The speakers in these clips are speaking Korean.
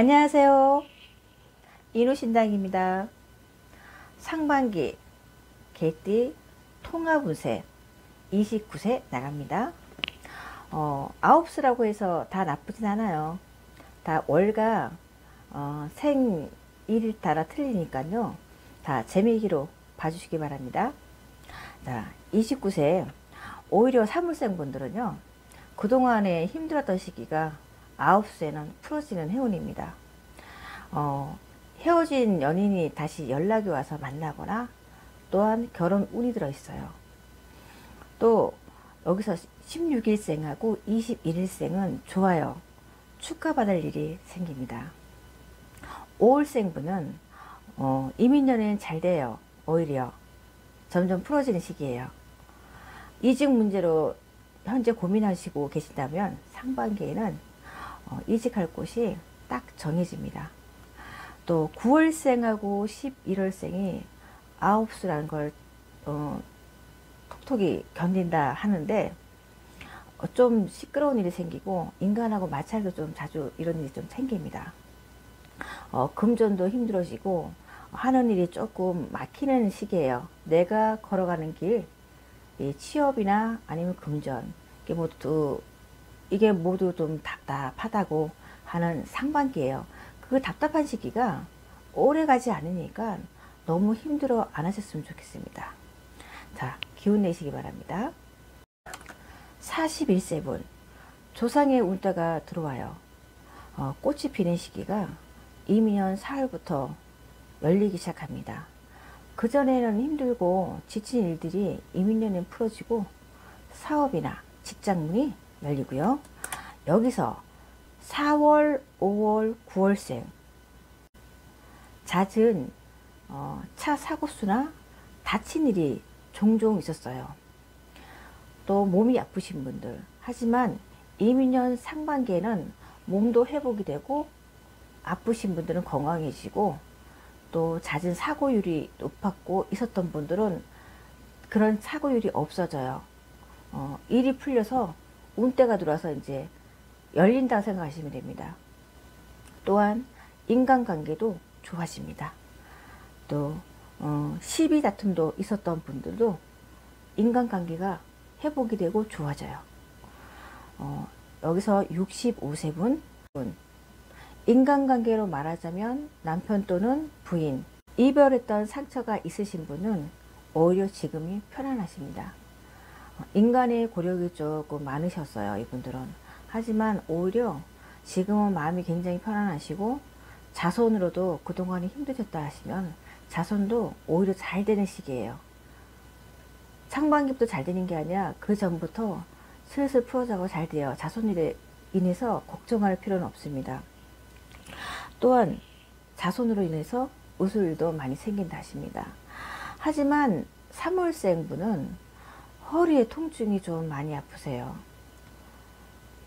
안녕하세요. 인우신당입니다. 상반기 개띠 통합운세 29세 나갑니다. 어, 아홉수라고 해서 다 나쁘진 않아요. 다 월가 어, 생일을 따라 틀리니까요. 다 재미기로 봐주시기 바랍니다. 자, 29세 오히려 사물생 분들은요. 그동안에 힘들었던 시기가 아홉수에는 풀어지는 해운입니다. 어, 헤어진 연인이 다시 연락이 와서 만나거나 또한 결혼 운이 들어 있어요. 또 여기서 16일생하고 21일생은 좋아요. 축하받을 일이 생깁니다. 5월생분은 어, 이민연애는 잘 돼요. 오히려 점점 풀어지는 시기예요. 이직 문제로 현재 고민하시고 계신다면 상반기에는 어, 이직할 곳이 딱 정해집니다. 또 9월생하고 11월생이 아홉수라는 걸 어, 톡톡이 견딘다 하는데 어, 좀 시끄러운 일이 생기고 인간하고 마찰도 좀 자주 이런 일이 좀 생깁니다. 어, 금전도 힘들어지고 하는 일이 조금 막히는 시기예요. 내가 걸어가는 길, 취업이나 아니면 금전, 이게 모두 이게 모두 좀 답답하다고 하는 상반기예요. 그 답답한 시기가 오래 가지 않으니까 너무 힘들어 안 하셨으면 좋겠습니다. 자, 기운 내시기 바랍니다. 41세분 조상의 운자가 들어와요. 어, 꽃이 피는 시기가 이민년 4월부터 열리기 시작합니다. 그전에는 힘들고 지친 일들이 이민년에 풀어지고 사업이나 직장문이 열리고요. 여기서 4월, 5월, 9월생 잦은 어, 차 사고수나 다친 일이 종종 있었어요. 또 몸이 아프신 분들 하지만 이민년 상반기에는 몸도 회복이 되고 아프신 분들은 건강해지고 또 잦은 사고율이 높았고 있었던 분들은 그런 사고율이 없어져요. 어, 일이 풀려서 운때가 들어와서 이제 열린다 생각하시면 됩니다. 또한 인간관계도 좋아집니다. 또 어, 시비 다툼도 있었던 분들도 인간관계가 회복이 되고 좋아져요. 어, 여기서 65세 분 인간관계로 말하자면 남편 또는 부인 이별했던 상처가 있으신 분은 오히려 지금이 편안하십니다. 인간의 고력이 조금 많으셨어요. 이분들은. 하지만 오히려 지금은 마음이 굉장히 편안하시고 자손으로도 그동안에 힘드셨다 하시면 자손도 오히려 잘 되는 시기예요. 상반기부터 잘 되는 게 아니라 그 전부터 슬슬 풀어자고 잘 돼요. 자손일에 인해서 걱정할 필요는 없습니다. 또한 자손으로 인해서 웃을 일도 많이 생긴다 하십니다. 하지만 3월생분은 허리에 통증이 좀 많이 아프세요.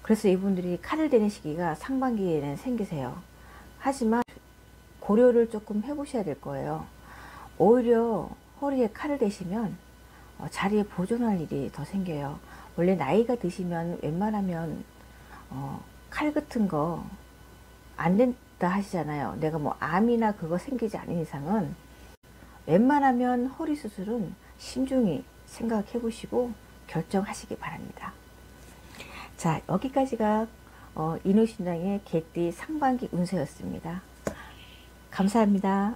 그래서 이분들이 칼을 대는 시기가 상반기에는 생기세요. 하지만 고려를 조금 해보셔야 될 거예요. 오히려 허리에 칼을 대시면 어, 자리에 보존할 일이 더 생겨요. 원래 나이가 드시면 웬만하면 어, 칼 같은 거 안 된다 하시잖아요. 내가 뭐 암이나 그거 생기지 않은 이상은 웬만하면 허리 수술은 신중히 생각해 보시고 결정하시기 바랍니다. 자 여기까지가 어, 인후신당의 개띠 상반기 운세였습니다. 감사합니다.